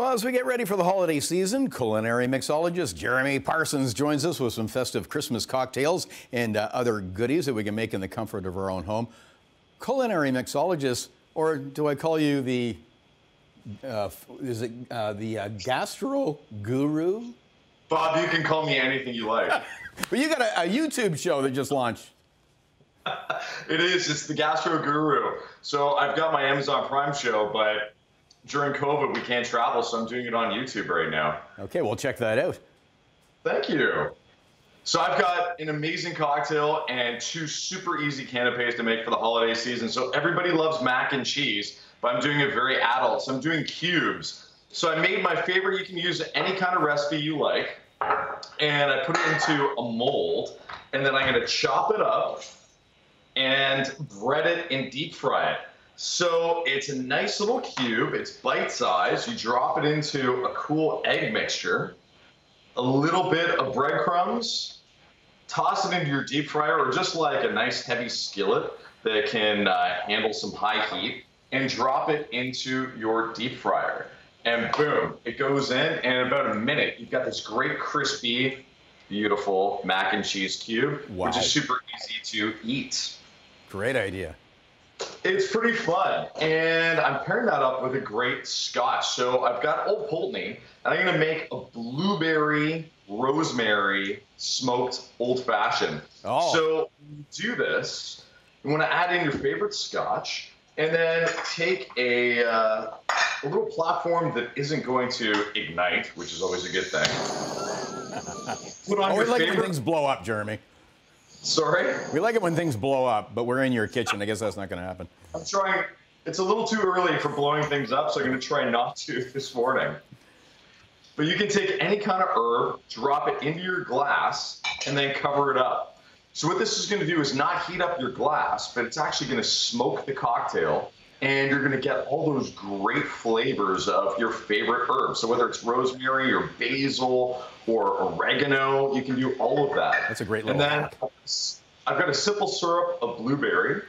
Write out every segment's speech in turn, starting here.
Well, as we get ready for the holiday season, culinary mixologist Jeremy Parsons joins us with some festive Christmas cocktails and uh, other goodies that we can make in the comfort of our own home. Culinary mixologist, or do I call you the uh, is it uh, the uh, gastro guru? Bob, you can call me anything you like. but you got a, a YouTube show that just launched. it is. It's the Gastro Guru. So I've got my Amazon Prime show, but during COVID we can't travel, so I'm doing it on YouTube right now. Okay, we'll check that out. Thank you. So I've got an amazing cocktail and two super easy canapes to make for the holiday season. So everybody loves mac and cheese, but I'm doing it very adult. So I'm doing cubes. So I made my favorite. You can use any kind of recipe you like. And I put it into a mold. And then I'm going to chop it up and bread it and deep fry it. So it's a nice little cube. It's bite size. You drop it into a cool egg mixture, a little bit of breadcrumbs, toss it into your deep fryer or just like a nice heavy skillet that can uh, handle some high heat and drop it into your deep fryer. And boom, it goes in, and in about a minute, you've got this great crispy, beautiful mac and cheese cube, wow. which is super easy to eat. Great idea. It's pretty fun. And I'm pairing that up with a great scotch. So I've got Old Pulteney, and I'm going to make a blueberry rosemary smoked old fashioned. Oh. So do this. You want to add in your favorite scotch, and then take a, uh, a little platform that isn't going to ignite, which is always a good thing. Put on your like favorite... when things blow up, Jeremy. Sorry? We like it when things blow up, but we're in your kitchen. I guess that's not going to happen. I'm trying. It's a little too early for blowing things up, so I'm going to try not to this morning. But you can take any kind of herb, drop it into your glass, and then cover it up. So what this is going to do is not heat up your glass, but it's actually going to smoke the cocktail and you're going to get all those great flavors of your favorite herbs. So whether it's rosemary or basil or oregano, you can do all of that. That's a great little And then I've got a simple syrup of blueberry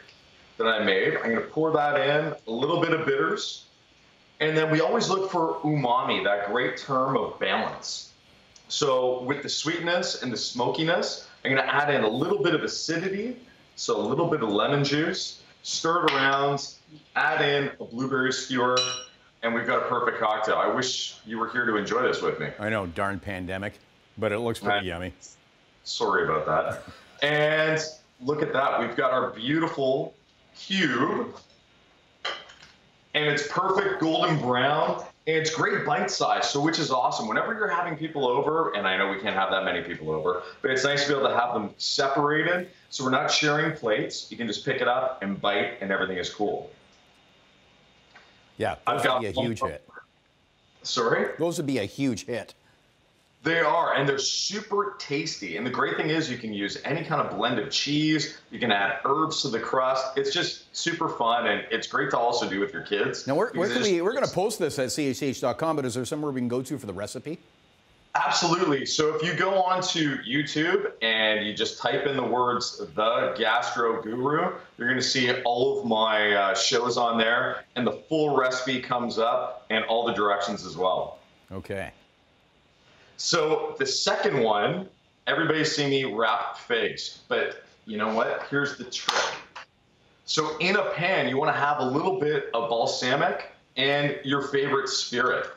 that I made. I'm going to pour that in, a little bit of bitters, and then we always look for umami, that great term of balance. So with the sweetness and the smokiness, I'm going to add in a little bit of acidity, so a little bit of lemon juice, stir it around, add in a blueberry skewer, and we've got a perfect cocktail. I wish you were here to enjoy this with me. I know, darn pandemic, but it looks pretty yummy. Sorry about that. and look at that. We've got our beautiful cube, and it's perfect golden brown. And it's great bite size, so which is awesome. Whenever you're having people over, and I know we can't have that many people over, but it's nice to be able to have them separated, so we're not sharing plates. You can just pick it up and bite, and everything is cool. Yeah, those would be a huge hit. Sorry? Those would be a huge hit. They are, and they're super tasty. And the great thing is, you can use any kind of blend of cheese. You can add herbs to the crust. It's just super fun, and it's great to also do with your kids. Now, where, where can we? We're going to post this at chch.com, but is there somewhere we can go to for the recipe? Absolutely. So if you go onto YouTube and you just type in the words "the Gastro Guru," you're going to see all of my uh, shows on there, and the full recipe comes up, and all the directions as well. Okay. So the second one, everybody's seen me wrap figs, but you know what? Here's the trick. So in a pan, you want to have a little bit of balsamic and your favorite spirit.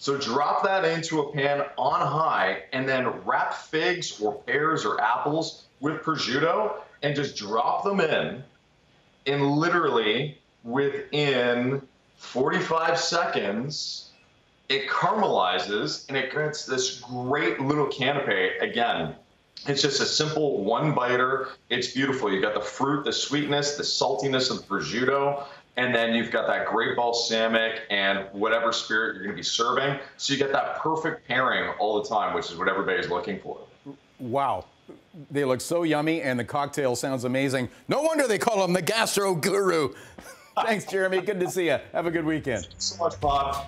So drop that into a pan on high and then wrap figs or pears or apples with prosciutto and just drop them in. And literally within 45 seconds, it caramelizes and it gets this great little canapé. Again, it's just a simple one biter. It's beautiful. You got the fruit, the sweetness, the saltiness of the prosciutto, and then you've got that great balsamic and whatever spirit you're going to be serving. So you get that perfect pairing all the time, which is what everybody's looking for. Wow. They look so yummy, and the cocktail sounds amazing. No wonder they call him the gastro guru. Thanks, Jeremy. Good to see you. Have a good weekend. Thanks so much, Bob.